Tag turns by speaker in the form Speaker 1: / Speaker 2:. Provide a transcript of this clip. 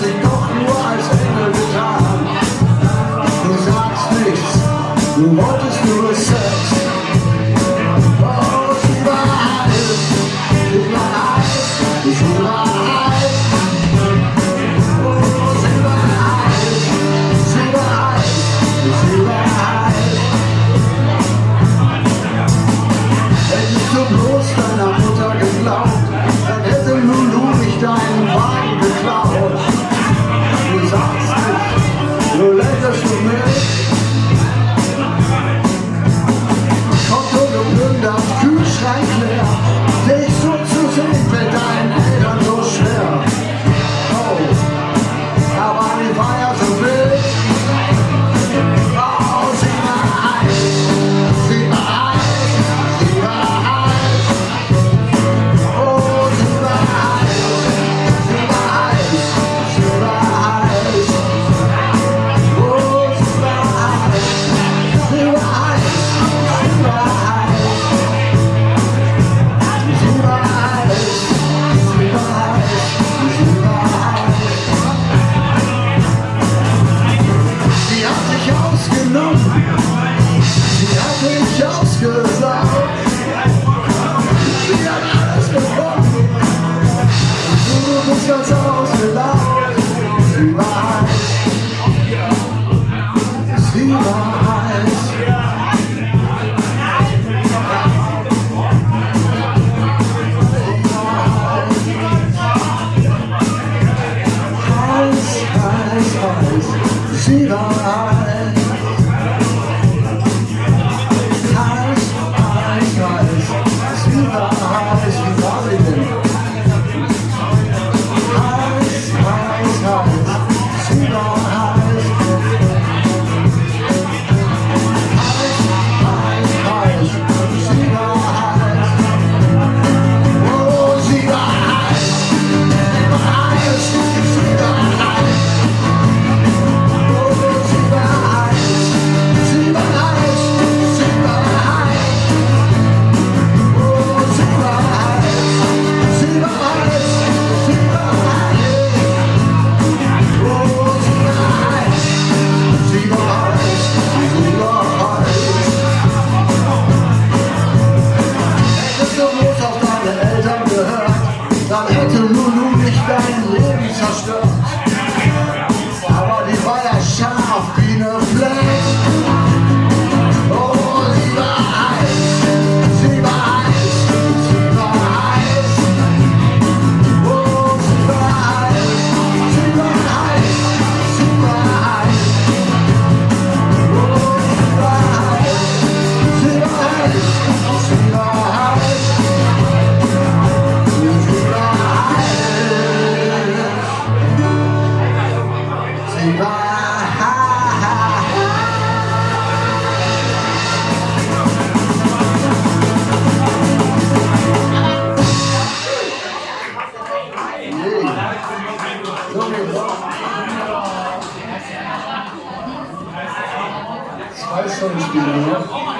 Speaker 1: closing heart. du nicht dein Leben zerstört. Zwei ich bin wir.